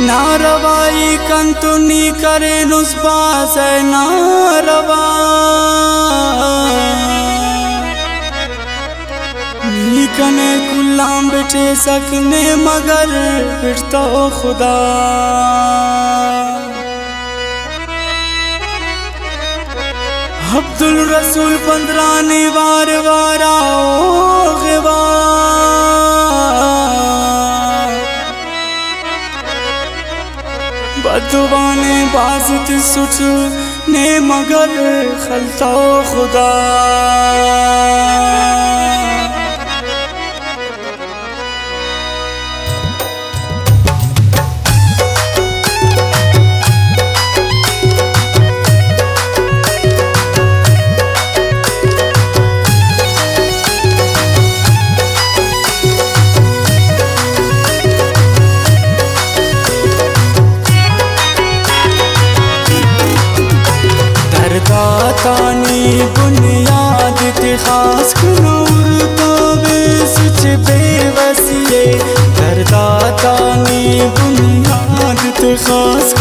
नारवाई कंतुनी करे नुस्बा से नारवा। कने कुल्लाम बिठे सकने मगर बिठता खुदा। अब्दुल रसूल पंद्रानी वार वारा बदवाने बाजत सुट ने मगर खलता खुदा दा तु सा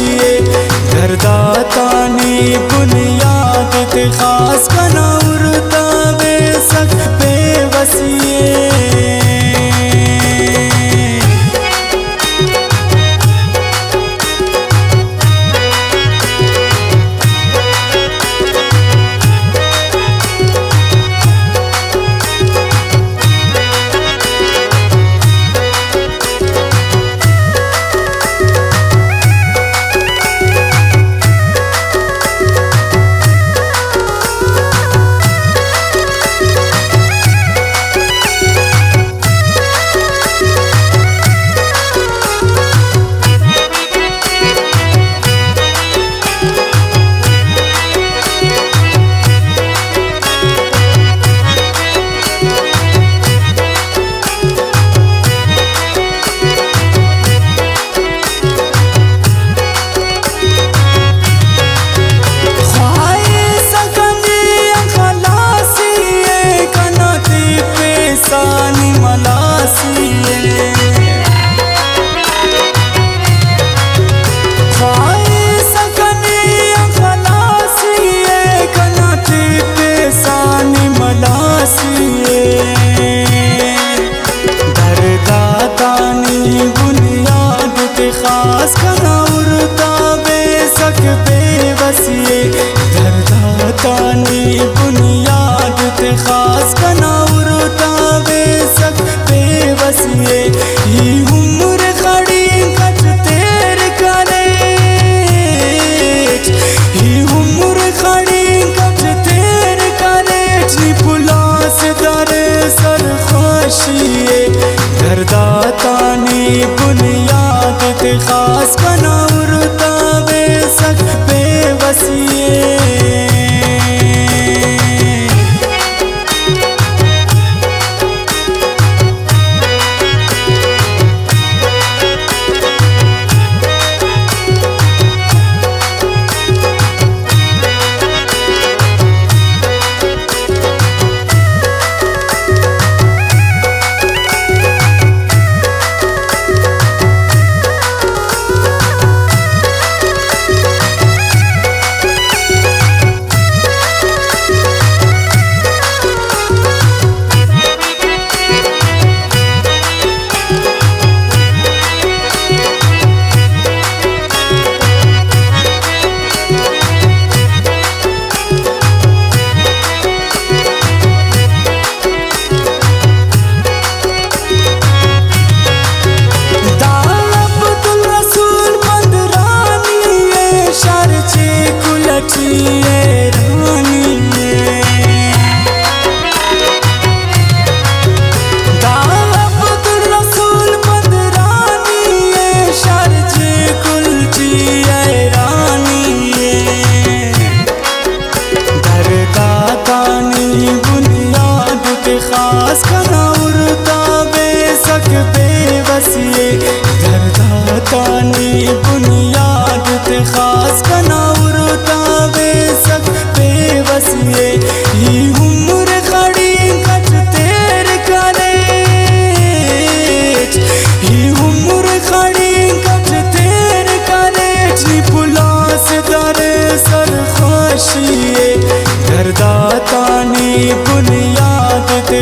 yeah.